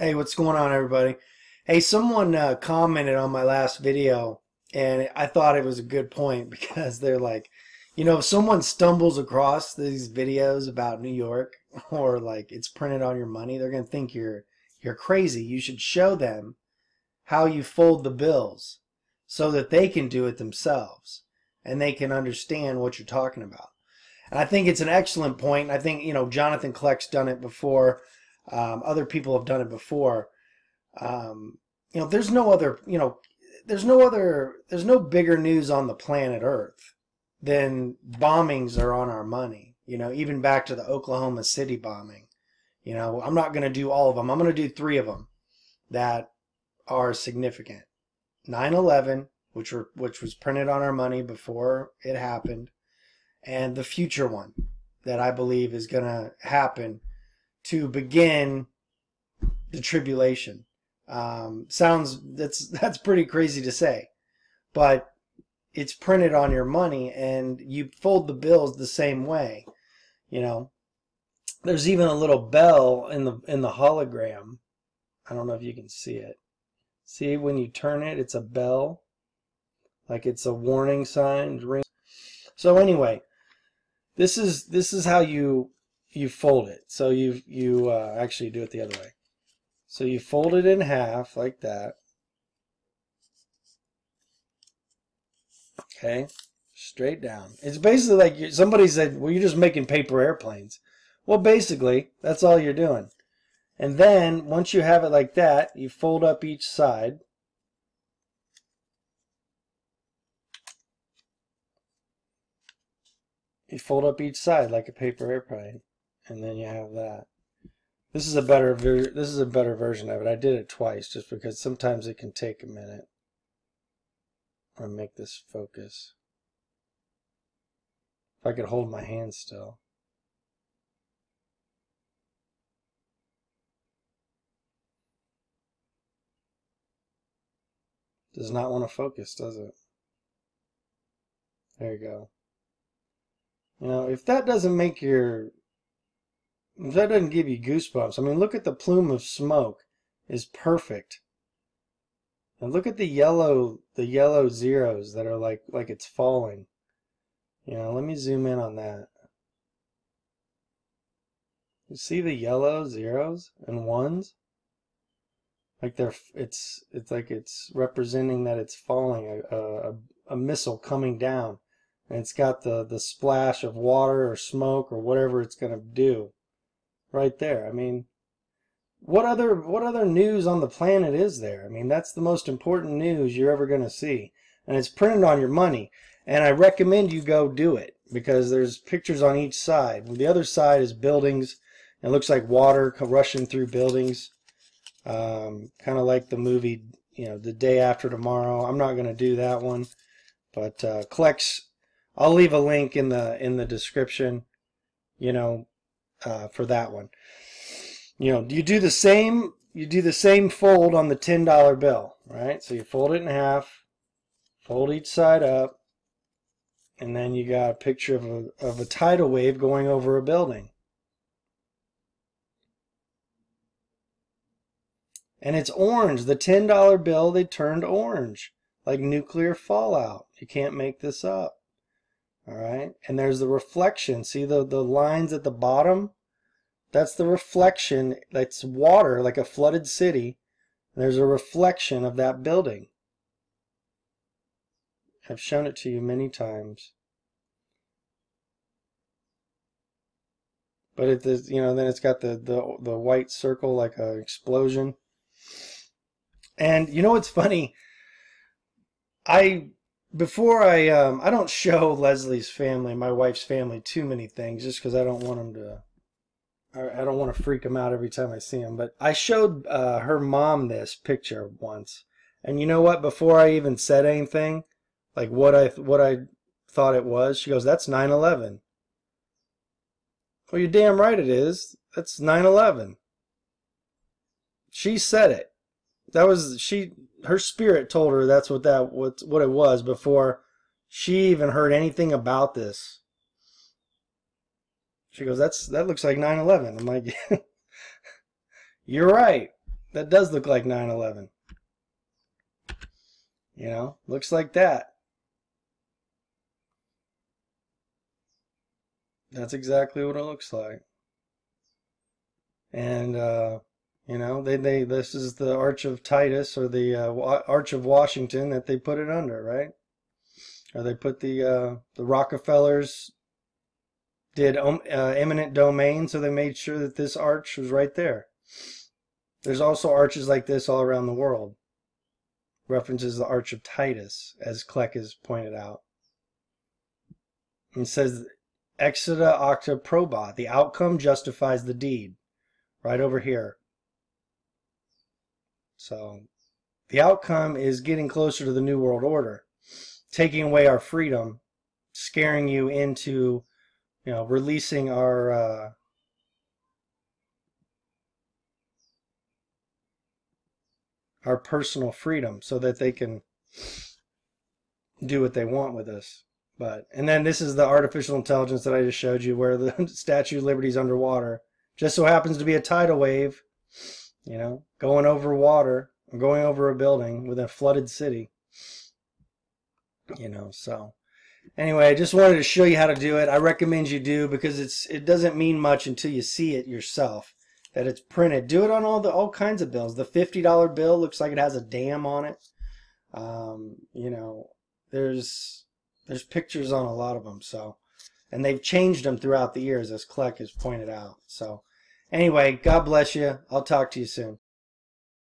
Hey, what's going on, everybody? Hey, someone uh, commented on my last video, and I thought it was a good point because they're like, you know, if someone stumbles across these videos about New York or like it's printed on your money, they're gonna think you're you're crazy. You should show them how you fold the bills so that they can do it themselves and they can understand what you're talking about. And I think it's an excellent point. I think you know Jonathan Kleck's done it before. Um, other people have done it before. Um, you know, there's no other, you know, there's no other, there's no bigger news on the planet Earth than bombings are on our money. You know, even back to the Oklahoma City bombing. You know, I'm not going to do all of them. I'm going to do three of them that are significant. 9/11, which were which was printed on our money before it happened, and the future one that I believe is going to happen to begin the tribulation. Um, sounds that's that's pretty crazy to say, but it's printed on your money, and you fold the bills the same way. You know, there's even a little bell in the in the hologram. I don't know if you can see it. See when you turn it, it's a bell, like it's a warning sign. Ring. So anyway, this is this is how you you fold it. So you you uh, actually do it the other way. So you fold it in half like that. Okay, straight down. It's basically like somebody said, well, you're just making paper airplanes. Well, basically, that's all you're doing. And then, once you have it like that, you fold up each side. You fold up each side like a paper airplane and then you have that. This is a better this is a better version of it. I did it twice just because sometimes it can take a minute. Or make this focus. If I could hold my hand still. Does not want to focus, does it? There you go. You know, if that doesn't make your that doesn't give you goosebumps. I mean, look at the plume of smoke is perfect. And look at the yellow, the yellow zeros that are like, like it's falling. You know, let me zoom in on that. You see the yellow zeros and ones? Like they're, it's, it's like it's representing that it's falling, a, a, a missile coming down. And it's got the, the splash of water or smoke or whatever it's going to do right there. I mean, what other what other news on the planet is there? I mean, that's the most important news you're ever going to see, and it's printed on your money. And I recommend you go do it because there's pictures on each side. The other side is buildings. It looks like water rushing through buildings, um, kind of like the movie, you know, the day after tomorrow. I'm not going to do that one, but uh. I'll leave a link in the in the description. You know, uh, for that one. You know, you do the same. You do the same fold on the ten dollar bill, right? So you fold it in half, fold each side up, and then you got a picture of a of a tidal wave going over a building. And it's orange. The $10 bill, they turned orange, like nuclear fallout. You can't make this up. All right. And there's the reflection. See the, the lines at the bottom? That's the reflection. That's water, like a flooded city. There's a reflection of that building. I've shown it to you many times. But it is, you know, then it's got the, the, the white circle like an explosion. And you know what's funny? I before I um, I don't show Leslie's family, my wife's family, too many things just because I don't want them to. I, don't want to freak them out every time I see them. But I showed uh, her mom this picture once, and you know what? Before I even said anything, like what I what I thought it was, she goes, "That's 9/11." Well, you're damn right it is. That's 9/11. She said it. That was she her spirit told her that's what that what what it was before she even heard anything about this. She goes, "That's that looks like 9/11." I'm like, "You're right. that does look like 911. You know, looks like that. That's exactly what it looks like. And uh, you know, they they this is the Arch of Titus or the uh, Arch of Washington that they put it under, right? Or they put the uh, the Rockefellers did um, uh, eminent domain, so they made sure that this arch was right there. There's also arches like this all around the world. References the Arch of Titus, as Kleck has pointed out. And says, Exitus acta probat, the outcome justifies the deed. Right over here. So the outcome is getting closer to the New World Order, taking away our freedom, scaring you into, you know, releasing our uh, our personal freedom so that they can do what they want with us. But and then this is the artificial intelligence that I just showed you where the Statue of Liberty is underwater. Just so happens to be a tidal wave you know, going over water going over a building with a flooded city. You know, so anyway, I just wanted to show you how to do it. I recommend you do because it's it doesn't mean much until you see it yourself that it's printed. Do it on all the all kinds of bills. The fifty dollar bill looks like it has a dam on it. Um, you know, there's there's pictures on a lot of them. So, and they've changed them throughout the years, as Kleck has pointed out. So, Anyway, God bless you. I'll talk to you soon.